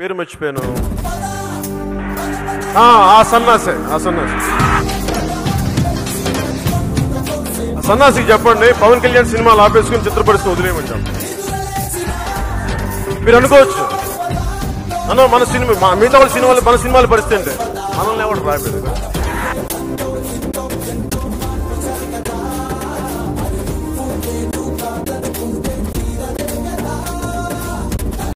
పేరు మర్చిపోయాను. ఆ, సన్నాసే ఆ సన్నాసి. సన్నాసికి చెప్పండి పవన్ కళ్యాణ్ సినిమాలు ఆపేసుకుని చిత్రపరిస్తూ వదిలేయమంటాం. మీరు అనుకోవచ్చు. అన్న మన సినిమా మా మిగతా వాళ్ళ సినిమాలు మన సినిమాలు పరిస్థితి అంటే మనల్ని ఎవరు రాయలేదు